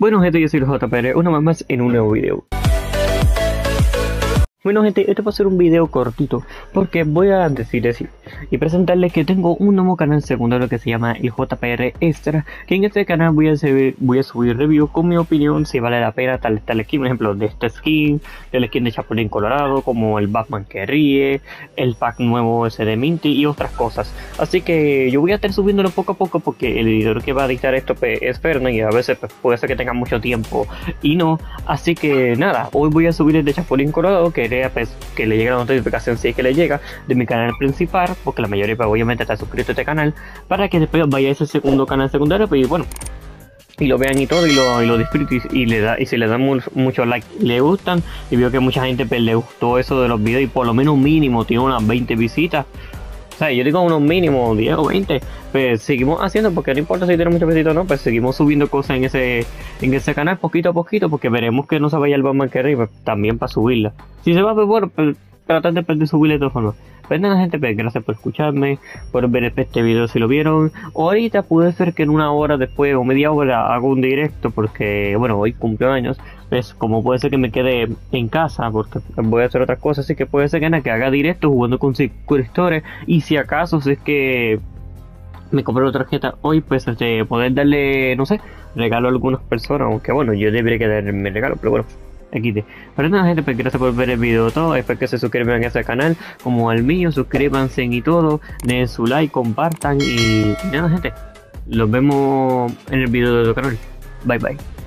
Bueno gente, yo soy el JPR, una vez más en un nuevo video. Bueno gente, este va a ser un video cortito porque voy a decir así y presentarles que tengo un nuevo canal secundario que se llama el JPR Extra que en este canal voy a, subir, voy a subir reviews con mi opinión si vale la pena tal, tal skin, por ejemplo de este skin, del skin de Chapulín Colorado, como el Batman que ríe, el pack nuevo ese de Minty y otras cosas. Así que yo voy a estar subiéndolo poco a poco porque el editor que va a dictar esto pues, es Fernan y a veces pues, puede ser que tenga mucho tiempo y no. Así que nada, hoy voy a subir el de Chapulín Colorado que pues, que le llegue la notificación si es que le llega de mi canal principal, porque la mayoría pues, obviamente está suscrito a este canal, para que después vaya a ese segundo canal secundario, pues bueno, y lo vean y todo y lo, y disfruten y, le da y si le dan mucho like le gustan y veo que mucha gente pues, le gustó eso de los videos y por lo menos mínimo tiene unas 20 visitas o sea, yo digo unos mínimos 10 o 20, pues seguimos haciendo porque no importa si tiene muchos visitas o no, pues seguimos subiendo cosas en ese en ese canal poquito a poquito porque veremos que no se vaya el Batman que pues, también para subirla. Si se va, pues bueno, pues, tratar de, de subirle de todas formas. Nada gente, pues gracias por escucharme, por ver este video si lo vieron. Ahorita puede ser que en una hora después o media hora haga un directo porque, bueno, hoy cumpleaños. Pues como puede ser que me quede en casa porque voy a hacer otras cosas, así que puede ser que, que haga directo jugando con suscriptores. Y si acaso si es que me compré otra tarjeta hoy, pues este, poder darle, no sé, regalo a algunas personas, aunque bueno, yo debería quedar mi regalo, pero bueno. XD. Pero nada gente, pues gracias por ver el video todo, espero que se suscriban a este canal como al mío, suscríbanse y todo, den su like, compartan y nada gente, los vemos en el video de otro canal. Bye bye.